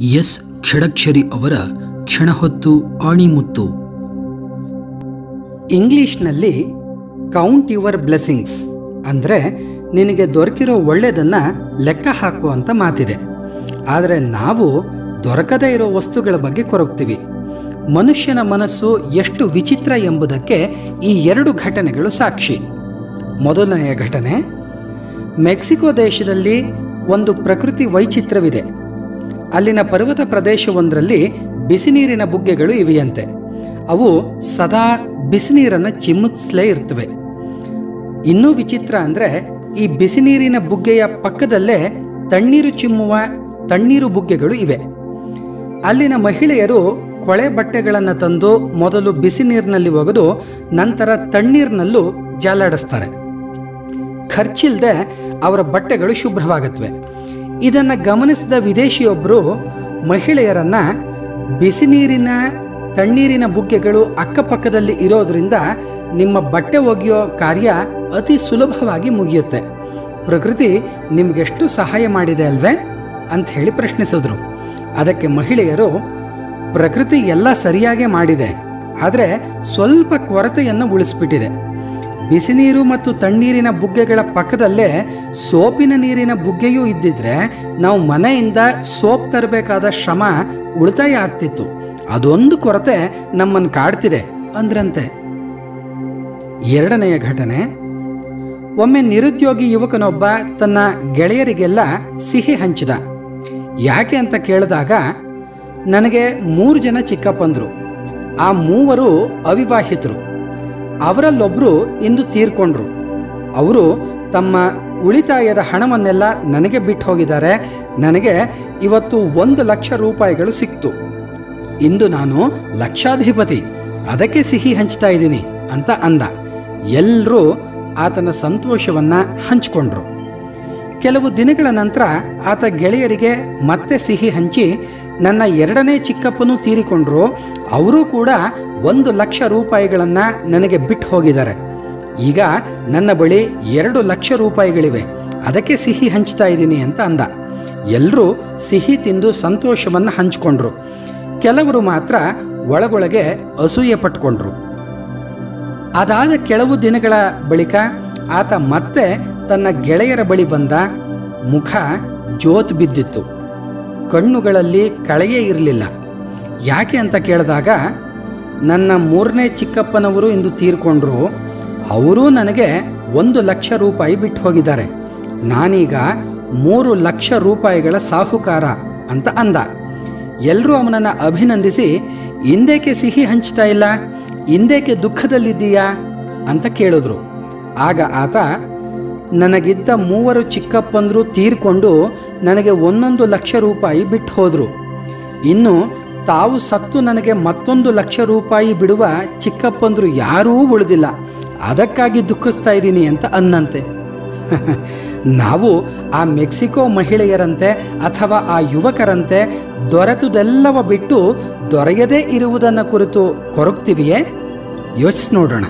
S ಕ್ಷಡಕ್ಷರಿ ಅವರ ಕ್ಷಣಹೊತ್ತು ಆಣಿಮುತ್ತು. ಇಂಗ್ಲೀಷ್ನಲ್ಲಿ count your blessings ಅಂದರೆ ನಿನಗೆ ದೊರಕಿರೋ ಒಳ್ಳೆಯದನ್ನು ಲೆಕ್ಕ ಹಾಕು ಅಂತ ಮಾತಿದೆ. ಆದರೆ ನಾವು ದೊರಕದೇ ಇರೋ ವಸ್ತುಗಳ ಬಗ್ಗೆ ಕೊರಗ್ತೀವಿ. ಮನುಷ್ಯನ ಮನಸ್ಸು ಎಷ್ಟು ವಿಚಿತ್ರ ಎಂಬುದಕ್ಕೆ ಈ ಎರಡು ಘಟನೆಗಳು ಸಾಕ್ಷಿ. ಮೊದಲನೆಯ ಘಟನೆ, ಮೆಕ್ಸಿಕೋ ದೇಶದಲ್ಲಿ ಒಂದು ಪ್ರಕೃತಿ ವೈಚಿತ್ರವಿದೆ. ಅಲ್ಲಿನ ಪರ್ವತ ಪ್ರದೇಶವೊಂದರಲ್ಲಿ ಬಿಸಿನೀರಿನ ಬುಗ್ಗೆಗಳು ಇವೆಯಂತೆ. ಅವು ಸದಾ ಬಿಸಿನೀರನ್ನು ಚಿಮ್ಮುತ್ಸ್ಲೇ ಇರ್ತವೆ. ಇನ್ನೂ ವಿಚಿತ್ರ ಅಂದರೆ ಈ ಬಿಸಿನೀರಿನ ಬುಗ್ಗೆಯ ಪಕ್ಕದಲ್ಲೇ ತಣ್ಣೀರು ಚಿಮ್ಮುವ ತಣ್ಣೀರು ಬುಗ್ಗೆಗಳು ಇವೆ. ಅಲ್ಲಿನ ಮಹಿಳೆಯರು ಕೊಳೆ ಬಟ್ಟೆಗಳನ್ನು ತಂದು ಮೊದಲು ಬಿಸಿ ನೀರಿನಲ್ಲಿ ಒಗೆದು ನಂತರ ತಣ್ಣೀರಿನಲ್ಲೂ ಜಾಲಾಡಿಸ್ತಾರೆ. ಖರ್ಚಿಲ್ಲದೆ ಅವರ ಬಟ್ಟೆಗಳು ಶುಭ್ರವಾಗತ್ವೆ ಇದನ್ನು ಗಮನಿಸಿದ ವಿದೇಶಿಯೊಬ್ಬರು ಮಹಿಳೆಯರನ್ನ ಬಿಸಿ ನೀರಿನ, ತಣ್ಣೀರಿನ ಬುಗ್ಗೆಗಳು ಅಕ್ಕಪಕ್ಕದಲ್ಲಿ ಇರೋದ್ರಿಂದ ನಿಮ್ಮ ಬಟ್ಟೆ ಒಗೆಯೋ ಕಾರ್ಯ ಅತಿ ಸುಲಭವಾಗಿ ಮುಗಿಯುತ್ತೆ. ಪ್ರಕೃತಿ ನಿಮಗೆಷ್ಟು ಸಹಾಯ ಮಾಡಿದೆ ಅಲ್ವೇ? ಅಂತ ಹೇಳಿ ಪ್ರಶ್ನಿಸಿದ್ರು. ಅದಕ್ಕೆ ಮಹಿಳೆಯರು, ಪ್ರಕೃತಿ ಎಲ್ಲ ಸರಿಯಾಗೇ ಮಾಡಿದೆ, ಆದರೆ ಸ್ವಲ್ಪ ಕೊರತೆಯನ್ನು ಉಳಿಸ್ಬಿಟ್ಟಿದೆ. ಬಿಸಿನೀರು ಮತ್ತು ತಣ್ಣೀರಿನ ಬುಗ್ಗೆಗಳ ಪಕ್ಕದಲ್ಲೇ ಸೋಪಿನ ನೀರಿನ ಬುಗ್ಗೆಯೂ ಇದ್ದಿದ್ರೆ ನಾವು ಮನೆಯಿಂದ ಸೋಪ್ ತರಬೇಕಾದ ಶ್ರಮ ಉಳಿತಾಯ ಆಗ್ತಿತ್ತು. ಅದೊಂದು ಕೊರತೆ ನಮ್ಮನ್ನು ಕಾಡ್ತಿದೆ ಅಂದ್ರಂತೆ. ಎರಡನೆಯ ಘಟನೆ, ಒಮ್ಮೆ ನಿರುದ್ಯೋಗಿ ಯುವಕನೊಬ್ಬ ತನ್ನ ಗೆಳೆಯರಿಗೆಲ್ಲ ಸಿಹಿ ಹಂಚಿದ. ಯಾಕೆ ಅಂತ ಕೇಳಿದಾಗ, ನನಗೆ ಮೂರು ಜನ ಚಿಕ್ಕಪ್ಪಂದರು. ಆ ಮೂವರು ಅವಿವಾಹಿತರು. ಅವರಲ್ಲೊಬ್ಬರು ಇಂದು ತೀರ್ಕೊಂಡ್ರು. ಅವರು ತಮ್ಮ ಉಳಿತಾಯದ ಹಣವನ್ನೆಲ್ಲ ನನಗೆ ಬಿಟ್ಟು ಹೋಗಿದ್ದಾರೆ. ನನಗೆ ಇವತ್ತು ಒಂದು ಲಕ್ಷ ರೂಪಾಯಿಗಳು ಸಿಕ್ತು. ಇಂದು ನಾನು ಲಕ್ಷಾಧಿಪತಿ. ಅದಕ್ಕೆ ಸಿಹಿ ಹಂಚ್ತಾ ಇದ್ದೀನಿ ಅಂತ ಅಂದ. ಎಲ್ಲರೂ ಆತನ ಸಂತೋಷವನ್ನು ಹಂಚಿಕೊಂಡ್ರು. ಕೆಲವು ದಿನಗಳ ನಂತರ ಆತ ಗೆಳೆಯರಿಗೆ ಮತ್ತೆ ಸಿಹಿ ಹಂಚಿ ನನ್ನ ಎರಡನೇ ಚಿಕ್ಕಪ್ಪನೂ ತೀರಿಕೊಂಡ್ರು, ಅವರೂ ಕೂಡ ಒಂದು ಲಕ್ಷ ರೂಪಾಯಿಗಳನ್ನು ನನಗೆ ಬಿಟ್ಟು ಹೋಗಿದ್ದಾರೆ. ಈಗ ನನ್ನ ಬಳಿ ಎರಡು ಲಕ್ಷ ರೂಪಾಯಿಗಳಿವೆ. ಅದಕ್ಕೆ ಸಿಹಿ ಹಂಚ್ತಾ ಇದ್ದೀನಿ ಅಂತ ಅಂದ. ಎಲ್ಲರೂ ಸಿಹಿ ತಿಂದು ಸಂತೋಷವನ್ನು ಹಂಚಿಕೊಂಡ್ರು. ಕೆಲವರು ಮಾತ್ರ ಒಳಗೊಳಗೆ ಅಸೂಯೆ ಪಟ್ಕೊಂಡ್ರು. ಅದಾದ ಕೆಲವು ದಿನಗಳ ಬಳಿಕ ಆತ ಮತ್ತೆ ತನ್ನ ಗೆಳೆಯರ ಬಳಿ ಬಂದ ಮುಖ ಜೋತ್ ಬಿದ್ದಿತ್ತು. ಕಣ್ಣುಗಳಲ್ಲಿ ಕಳೆಯೇ ಇರಲಿಲ್ಲ. ಯಾಕೆ ಅಂತ ಕೇಳಿದಾಗ, ನನ್ನ ಮೂರನೇ ಚಿಕ್ಕಪ್ಪನವರು ಇಂದು ತೀರ್ಕೊಂಡ್ರು. ಅವರೂ ನನಗೆ ಒಂದು ಲಕ್ಷ ರೂಪಾಯಿ ಬಿಟ್ಟು ಹೋಗಿದ್ದಾರೆ. ನಾನೀಗ ಮೂರು ಲಕ್ಷ ರೂಪಾಯಿಗಳ ಸಾಹುಕಾರ ಅಂತ ಅಂದ. ಎಲ್ಲರೂ ಅವನನ್ನು ಅಭಿನಂದಿಸಿ ಹಿಂದೇಕೆ ಸಿಹಿ ಹಂಚ್ತಾ ಇಲ್ಲ? ಇಂದೇಕೆ ದುಃಖದಲ್ಲಿದ್ದೀಯಾ? ಅಂತ ಕೇಳಿದ್ರು. ಆಗ ಆತ, ನನಗಿದ್ದ ಮೂವರು ಚಿಕ್ಕಪ್ಪಂದರು ತೀರ್ಕೊಂಡು ನನಗೆ ಒಂದೊಂದು ಲಕ್ಷ ರೂಪಾಯಿ ಬಿಟ್ಟು ಹೋದರು. ಇನ್ನು ತಾವು ಸತ್ತು ನನಗೆ ಮತ್ತೊಂದು ಲಕ್ಷ ರೂಪಾಯಿ ಬಿಡುವ ಚಿಕ್ಕಪ್ಪಂದರು ಯಾರೂ ಉಳಿದಿಲ್ಲ. ಅದಕ್ಕಾಗಿ ದುಃಖಿಸ್ತಾ ಇದ್ದೀನಿ ಅಂತ ಅನ್ನಂತೆ. ನಾವು ಆ ಮೆಕ್ಸಿಕೋ ಮಹಿಳೆಯರಂತೆ ಅಥವಾ ಆ ಯುವಕರಂತೆ ದೊರೆತುದೆಲ್ಲವ ಬಿಟ್ಟು ದೊರೆಯದೇ ಇರುವುದನ್ನು ಕುರಿತು ಕೊರಗ್ತೀವಿಯೇ? ಯೋಚಿಸಿ ನೋಡೋಣ.